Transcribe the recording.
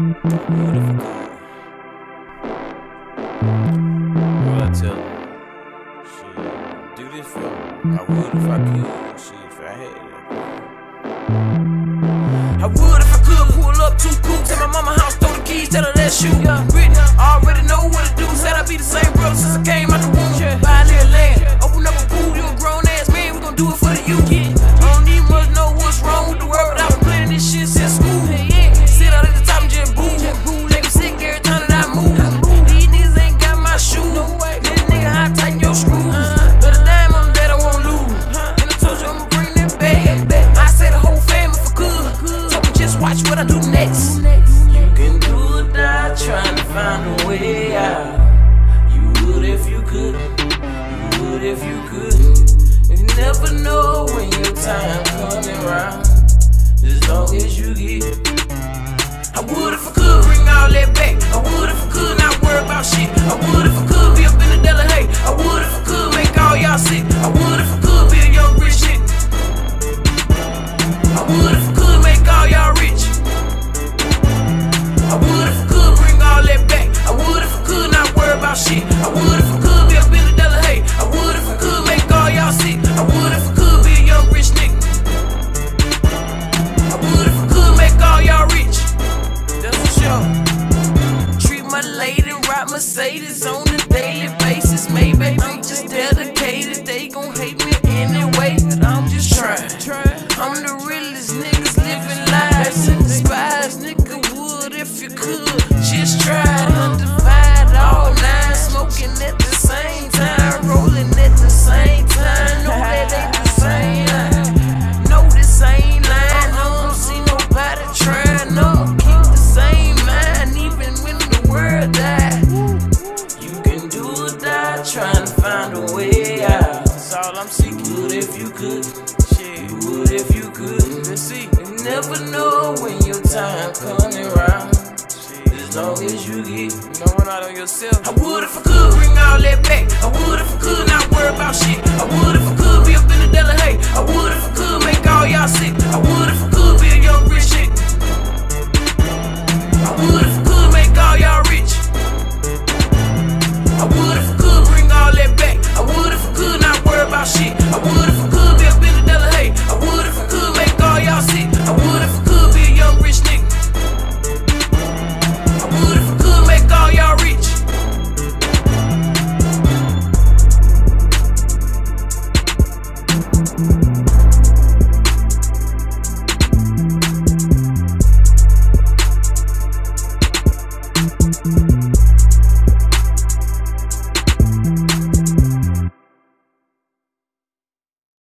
I tell her, do this for me. I would if I could. If I had. I would if I could pull up two my mama the keys, tell her that shoot. Yeah. Written Watch what I do next. You can do it now, trying to find a way out. You would if you could. You would if you could. You never know when your time coming round. As long as you get. I would if I could bring all that back. I would if I could not worry about shit. I would. ride Mercedes on a daily basis. Maybe I'm just dedicated. They gon' hate me anyway, but I'm just trying. I'm the realest niggas living lives in despise. Nigga, would if you could just try. could. Shit, would if you could. Let's see. You never know when your time coming around. Shit. As long as you get, you out of yourself. I would if I could bring all that back. I would if